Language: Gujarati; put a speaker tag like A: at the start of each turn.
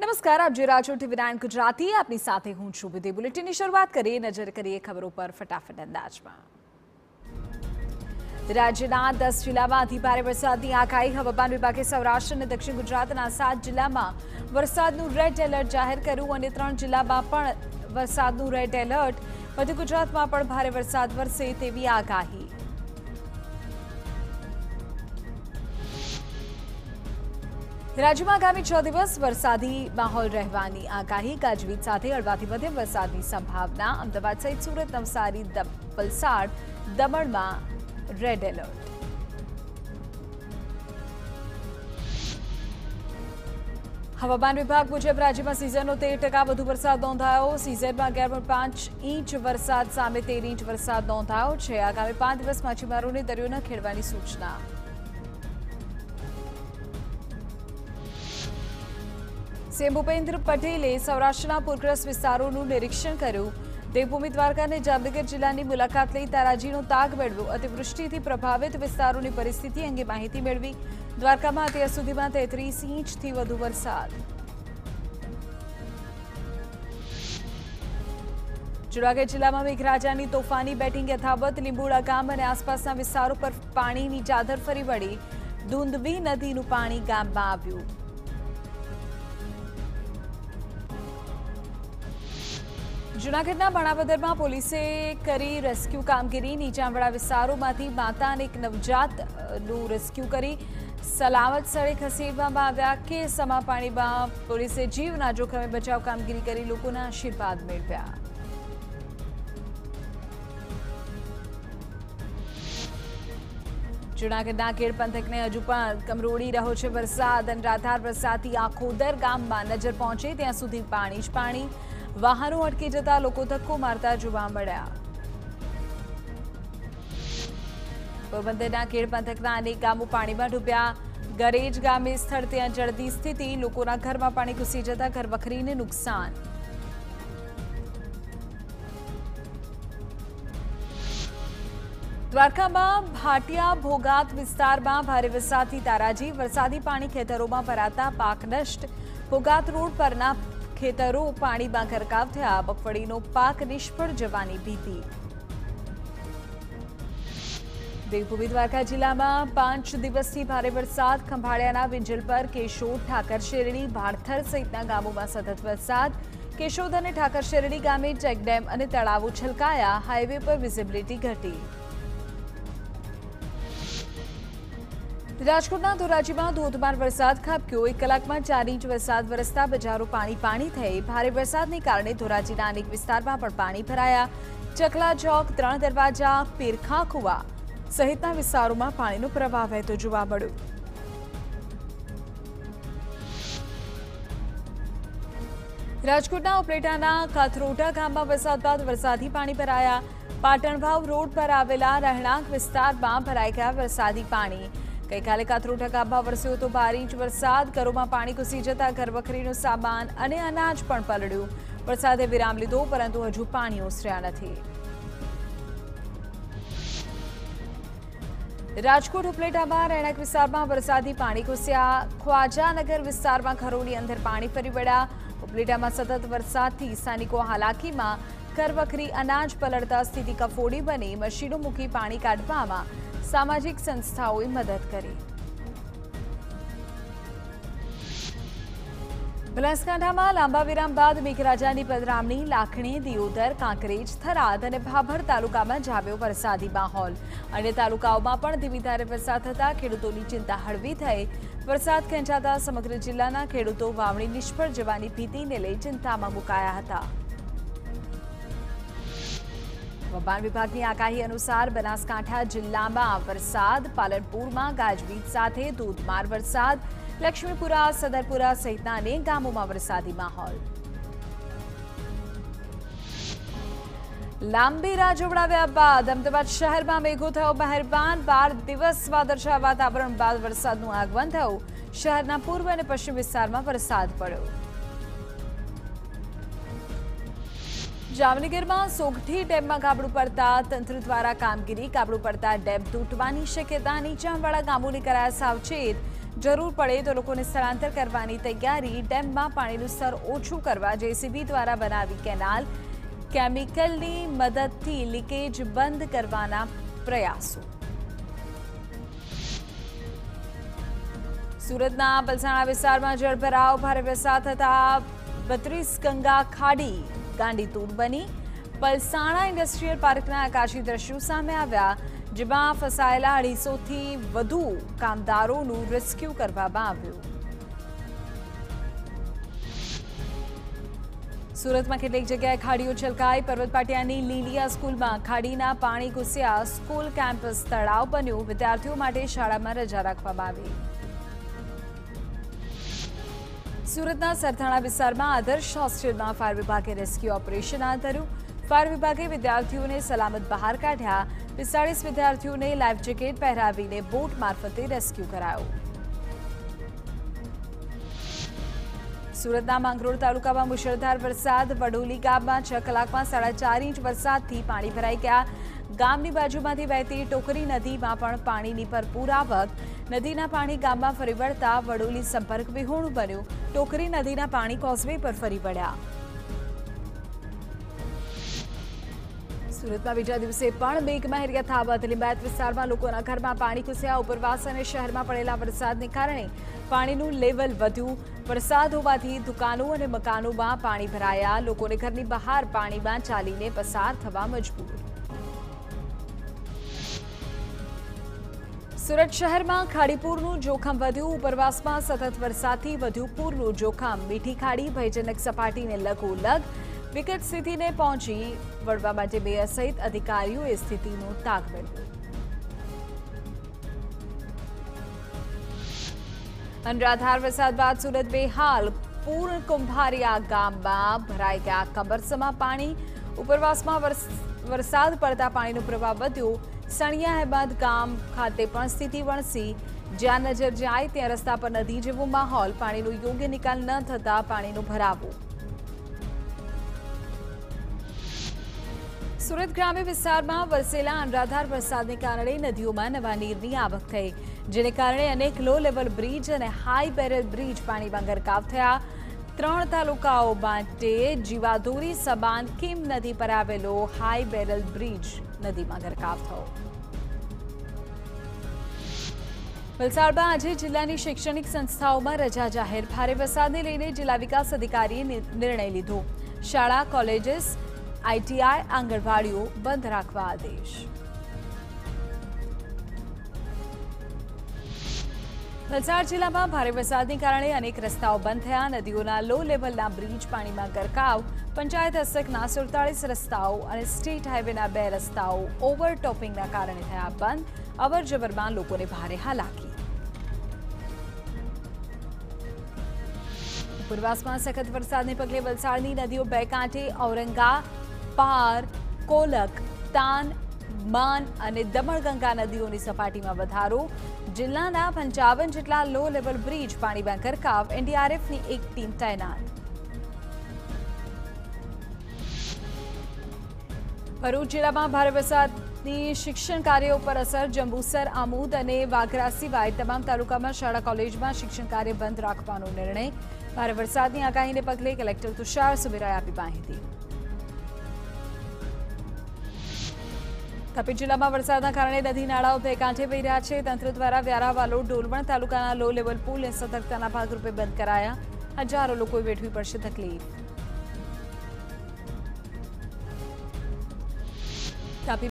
A: નમસ્કાર, આપ જોઈ રહ્યા છો ટીવી નાઇન ગુજરાતી. આપની સાથે હું છું વિધિ. બુલેટિનની શરૂઆત કરીએ, નજર કરીએ ખબરો પર ફટાફટ અંદાજમાં. રાજ્યના દસ જિલ્લામાં અતિભારે વરસાદની આગાહી. હવામાન વિભાગે સૌરાષ્ટ્ર અને દક્ષિણ ગુજરાતના સાત જિલ્લામાં વરસાદનું રેડ એલર્ટ જાહેર કર્યું અને ત્રણ જિલ્લામાં પણ વરસાદનું રેડ એલર્ટ મધ્ય ગુજરાતમાં પણ ભારે વરસાદ વરસે તેવી આગાહી. રાજ્યમાં આગામી છ દિવસ વરસાદી માહોલ રહેવાની આગાહી. ગાજવીજ સાથે હળવાથી મધ્યમ વરસાદની સંભાવના. અમદાવાદ સહિત સુરત, નવસારી વલસાડ દમણમાં રેડ એલર્ટ હવામાન વિભાગ મુજબ રાજ્યમાં સિઝનનો તેર ટકા વધુ વરસાદ નોંધાયો. સિઝનમાં અગિયાર પાંચ ઇંચ વરસાદ, સામે તેર ઇંચ વરસાદ નોંધાયો છે. આગામી પાંચ દિવસ માછીમારોને દરિયો ન ખેડવાની સૂચના. સીએમ ભૂપેન્દ્ર પટેલે સૌરાષ્ટ્રના પૂરગ્રસ્ત વિસ્તારોનું નિરીક્ષણ કર્યું. દેવભૂમિ દ્વારકા અને જામનગર જિલ્લાની મુલાકાત લઈ તારાજીનો તાગ મેળવ્યો. અતિવૃષ્ટિથી પ્રભાવિત વિસ્તારોની પરિસ્થિતિ અંગે માહિતી મેળવી. દ્વારકામાં અત્યાર સુધીમાં તેત્રીસ ઇંચથી વધુ વરસાદ. જુનાગઢ જિલ્લામાં મેઘરાજાની તોફાની બેટિંગ યથાવત. લીંબુડા ગામ અને આસપાસના વિસ્તારો પર પાણીની ચાદર ફરી વળી. દુંદવી નદીનું પાણી ગામમાં આવ્યું. જૂનાગઢના માણાવદરમાં પોલીસે કરી રેસ્ક્યુ કામગીરી. નીચાણવાળા વિસ્તારોમાંથી માતા અને એક નવજાતનું રેસ્ક્યુ કરી સલામત સ્થળે ખસેડવામાં આવ્યા કે સમા પાણીમાં પોલીસે જીવના જોખમે બચાવ કામગીરી કરી લોકોના આશીર્વાદ મેળવ્યા. જૂનાગઢના કેડ પંથકને હજુ પણ કમરોડી રહ્યો છે વરસાદ અને રાધાર વરસાદથી આખોદર ગામમાં નજર પહોંચે. ત્યાં સુધી પાણી જ પાણી. વાહનો અટકી જતા લોકો ધક્કો મારતા જોવા મળ્યા. પોરબંદરના કેડ પંથકના અનેક ગામો પાણીમાં ડૂબ્યા. ગરેજ ગામે સ્થળ ત્યાં જળદી સ્થિતિ, લોકોના ઘરમાં પાણી ઘૂસી જતા ઘર વખરીને નુકસાન. દ્વારકામાં ભાટિયા ભોગાત વિસ્તારમાં ભારે વરસાદથી તારાજી. વરસાદી પાણી ખેતરોમાં ભરાતા પાક નષ્ટ. ભોગાત રોડ પરના ખેતરો પાણીમાં ગરકાવ થયા મગફળીનો પાક નિષ્ફળ જવાની ભીતિ. દેવભૂમિ દ્વારકા જિલ્લામાં પાંચ દિવસથી ભારે વરસાદ, ખંભાળિયાના વિંજલ પર કેશોદ, ઠાકર શેરડી ભાડથર સહિતના ગામોમાં સતત વરસાદ. કેશોદ અને ઠાકર શેરડી ગામે ચેકડેમ અને તળાવો છલકાયા, હાઈવે પર વિઝિબિલિટી ઘટી. રાજકોટના ધોરાજીમાં ધોધમાર વરસાદ ખાબક્યો. એક કલાકમાં ચાર ઇંચ વરસાદ વરસતા બજારો પાણી પાણી થઈ. ભારે વરસાદને કારણે ધોરાજીના અનેક વિસ્તારમાં પણ પાણી ભરાયા. ચકલા ચોક, ત્રણ દરવાજા, પીરખા કુવા સહિતના વિસ્તારોમાં પાણીનો પ્રવાહ વહેતો જોવા મળ્યો. રાજકોટના ઉપલેટાના કાથરોટા ગામમાં વરસાદ બાદ વરસાદી પાણી ભરાયા. પાટણભાવ રોડ પર આવેલા રહેણાંક વિસ્તારમાં ભરાઈ ગયા વરસાદી પાણી. ગઈકાલે કાથરોટા ગામમાં વરસ્યો હતો બાર ઇંચ વરસાદ. ઘરોમાં પાણી ઘૂસી જતા ઘરવખરીનું સામાન અને અનાજ પણ પલળ્યું વરસાદે વિરામ લીધો, પરંતુ હજુ પાણી ઓસર્યા નથી. રાજકોટ ઉપલેટામાં રહેણાંક વિસ્તારમાં વરસાદી પાણી ઘૂસ્યા. ખ્વાજાનગર વિસ્તારમાં ઘરોની અંદર પાણી ફરી વળ્યા. ઉપલેટામાં સતત વરસાદથી સ્થાનિકો હાલાકીમાં કરવખરી અનાજ પલળતા સ્થિતિ કફોડી બની. મશીનો મૂકી પાણી કાઢવામાં સામાજિક સંસ્થાઓએ મદદ કરી. બનાસકાંઠામાં લાંબા વિરામ બાદ મેઘરાજાની પધરામણી, લાખણી, દિયોદર, કાંકરેજ, થરાદ અને ભાભર તાલુકામાં જામ્યો વરસાદી માહોલ. અન્ય તાલુકાઓમાં પણ ધીમી ધારે વરસાદ થતા ખેડૂતોની ચિંતા હળવી થઈ. વરસાદ ખેંચાતા સમગ્ર જિલ્લાના ખેડૂતો વાવણી નિષ્ફળ જવાની ભીતિને લઈ ચિંતામાં મુકાયા હતા. હવામાન વિભાગની આગાહી અનુસાર બનાસકાંઠા જિલ્લામાં વરસાદ, પાલનપુરમાં ગાજવીજ સાથે ધોધમાર વરસાદ, લક્ષ્મીપુરા, સદરપુરા સહિતના અનેક ગામોમાં વરસાદી માહોલ. લાંબી રાહ જોવડાવ્યા બાદ અમદાવાદ શહેરમાં મેઘો થયો મહેરબાન. બાર દિવસ વાદળછાયા વાતાવરણ બાદ વરસાદનું આગમન થયું. શહેરના પૂર્વ અને પશ્ચિમ વિસ્તારમાં વરસાદ પડ્યો. જામનગરમાં સોગઠી ડેમમાં ગાબડું પડતા તંત્ર દ્વારા કામગીરી, ગાબડું પડતા ડેમ તૂટવાની શક્યતા નીચાણવાળા ગામોને કરાયા સાવચેત. જરૂર પડે તો લોકોને સ્થળાંતર કરવાની તૈયારી, ડેમમાં પાણીનું સ્તર ઓછું કરવા જેસીબી દ્વારા બનાવી કેનાલ, કેમિકલની મદદથી લીકેજ બંધ કરવાના પ્રયાસો. સુરતના પલસાણા વિસ્તારમાં જળભરાવ, ભારે વરસાદ થતા બત્રીસ ગંગા ખાડી ગાંડીતૂર બની. પલસાણા ઇન્ડસ્ટ્રીયલ પાર્કના આકાશી દ્રશ્યો સામે આવ્યા, જેમાં ફસાયેલા અઢીસોથી વધુ કામદારોનું રેસ્ક્યુ કરવામાં આવ્યું. સુરતમાં કેટલીક જગ્યાએ ખાડીઓ છલકાઈ. પર્વતપાટિયાની લીલિયા સ્કૂલમાં ખાડીના પાણી ઘૂસ્યા. સ્કૂલ કેમ્પસ તળાવ બન્યું. વિદ્યાર્થીઓ માટે શાળામાં રજા રાખવામાં આવી. સુરતના સરથાણા વિસ્તારમાં આદર્શ હોસ્ટેલમાં ફાયર વિભાગે રેસ્ક્યુ ઓપરેશન હાથ ધર્યું ફાયર વિભાગે વિદ્યાર્થીઓને સલામત બહાર કાઢ્યા. પિસ્તાળીસ વિદ્યાર્થીઓને લાઈફ જેકેટ પહેરાવીને બોટ મારફતે રેસ્ક્યુ કરાયો. સુરતના માંગરોળ તાલુકામાં મુશળધાર વરસાદ, વડોલી ગામમાં છ કલાકમાં સાડા ચાર ઇંચ વરસાદથી પાણી ભરાઈ ગયા. ગામની બાજુમાંથી વહેતી ટોકરી નદીમાં પણ પાણીની ભરપૂર આવક. નદીના પાણી ગામમાં ફરી વળતા વડોલી સંપર્ક વિહોણું બન્યું. ટોકરી નદીના પાણી કોઝવે પર ફરી વળ્યા. સુરતમાં બીજા દિવસે પણ મેઘમહેર યથાવત. લીંબાયત વિસ્તારમાં લોકોના ઘરમાં પાણી ઘૂસ્યા. ઉપરવાસ અને શહેરમાં પડેલા વરસાદને કારણે પાણીનું લેવલ વધ્યું. વરસાદ હોવાથી દુકાનો અને મકાનોમાં પાણી ભરાયા. લોકોને ઘરની બહાર પાણીમાં ચાલીને પસાર થવા મજબૂર. સુરત શહેરમાં ખાડીપૂરનું જોખમ વધ્યું. ઉપરવાસમાં સતત વરસાદથી વધ્યું પૂરનું જોખમ. મીઠી ખાડી, ભયજનક સપાટીને લઘોલગ વિકટ સ્થિતિને પહોંચી વળવા માટે મેયર સહિત અધિકારીઓએ સ્થિતિનો તાગ મેળવ્યો. અનરાધાર વરસાદ બાદ સુરત બેહાલ. પૂર્ણ કુંભારિયા ગામમાં ભરાઈ ગયા કમરસમાં પાણી. ઉપરવાસમાં વરસાદ પડતા પાણીનો પ્રવાહ વધ્યો. સણિયા અહેમદ ગામ ખાતે પણ સ્થિતિ વણસી. જ્યાં નજર જાય ત્યાં રસ્તા પર નદી જેવો માહોલ. પાણીનો યોગ્ય નિકાલ ન થતા પાણીનો ભરાવો. સુરત ગ્રામ્ય વિસ્તારમાં વરસેલા અનરાધાર વરસાદને કારણે નદીઓમાં નવા નીરની આવક થઈ. જેને કારણે અનેક લો લેવલ બ્રિજ અને હાઈ બેરલ બ્રિજ પાણીમાં ગરકાવ થયા. ત્રણ તાલુકાઓ માટે જીવાદોરી સબાન કિમ નદી પર આવેલો હાઈ બેરલ બ્રિજ નદીમાં ગરકાવ થયો. વલસાડમાં આજે જિલ્લાની શૈક્ષણિક સંસ્થાઓમાં રજા જાહેર. ભારે વરસાદને લઈને જિલ્લા વિકાસ અધિકારીએ નિર્ણય લીધો. શાળા, કોલેજીસ આઈટીઆઈ આંગણવાડીઓ બંધ રાખવા આદેશ. વલસાડ જિલ્લામાં ભારે વરસાદને કારણે અનેક રસ્તાઓ બંધ થયા. નદીઓના લો લેવલના બ્રિજ, પાણીમાં ગરકાવ, પંચાયત હસ્તકના સુડતાલીસ રસ્તાઓ અને સ્ટેટ હાઈવેના બે રસ્તાઓ ઓવરટોપિંગના કારણે થયા બંધ. અવરજવરમાં લોકોને ભારે હાલાકી. ઉપરવાસમાં સખત વરસાદને પગલે વલસાડની નદીઓ બે કાંઠે ઔરંગા, પાર, કોલક, તાન, માન અને દમણગંગા નદીઓની સપાટીમાં વધારો જિલ્લાના પંચાવન જેટલા લો લેવલ બ્રિજ પાણીમાં ગરકાવ એનડીઆરએફની એક ટીમ તૈનાત. ભરૂચ જિલ્લામાં ભારે વરસાદની શિક્ષણ કાર્ય ઉપર અસર, જંબુસર, આમોદ અને વાઘરા સિવાય તમામ તાલુકામાં શાળા, કોલેજમાં શિક્ષણ કાર્ય બંધ રાખવાનો નિર્ણય. ભારે વરસાદની આગાહીને પગલે કલેક્ટર તુષાર સુબેરાએ આપી માહિતી. તાપી જિલ્લામાં વરસાદના કારણે નદી નાળાઓ બે કાંઠે વહી રહ્યા છે. તંત્ર દ્વારા વ્યારાવાલો, ડોલવણ તાલુકાના લો લેવલ પુલને સતર્કતાના ભાગરૂપે બંધ કરાયા. હજારો લોકોએ વેઠવી પડશે તકલીફ.